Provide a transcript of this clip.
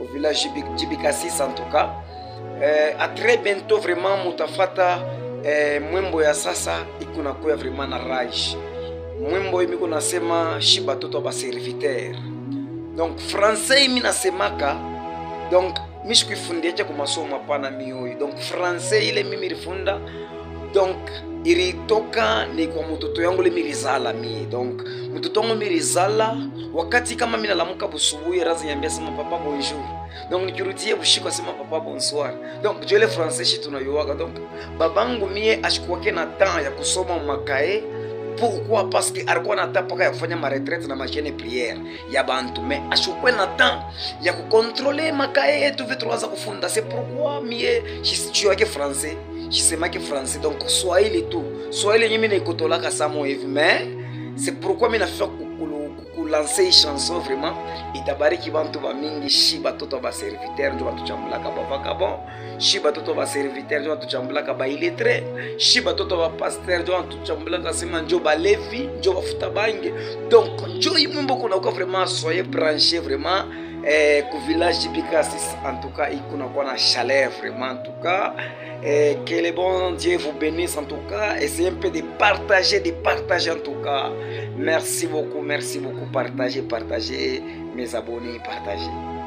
au village Jibikassis en tout cas. Eh, a très bientôt vraiment mutafata eh, mwimbo ya sasa ikunakuya vraiment na rage. Mwimbo imi kunasema shi ba serviteur. Donc français imi nasemaka donc mishikuifundiacha ku masomo hapana mioyo donc français ile mimi rifunda donc ilitoka ni kwa mtoto yangu ile mirizala mie donc mtoto wangu mirizala wakati kama mimi nalamuka busubuhi razi niambia sema papa bonjour. Donc nikirudie bushiko sema papa bonsoir. Donc jole ile français shi tunayoaga donc babangu mie ashikuwake na temps ya kusoma makae pourquoi? Parce que alikuwa na temps paka ya kufanya maretraite na machine priere ya bantu mais ashukwe na temps ya kukontrole makae yetu vitu tunaanza kufunda c'est pourquoi mie shijuake français. Shisemaki français. Donc swahili tu swahili yenye mi naikotolaka samo hivi mais c'est pourquoi mi nafika kulanse hii chanson vraiment itabariki bantu bamingi shi batoto baserviteur njo batuchambulaka bavaka bon shi batoto baserviteur njo batuchambulaka baillettre shi batoto bapaster njo batuchambulaka sema njo balevi njo bafuta bange. Donc njo imwimbo kunakuwa vraiment soye branché vraiment eh, ku village Bikasis en tout cas ikunakuwa na chaleur vraiment en tout cas. Eh, que le bon Dieu vous bénisse en tout cas. Essayez un peu de partager de partager en tout cas. Merci beaucoup merci beaucoup. Partagez partagez. Mes abonnés partagez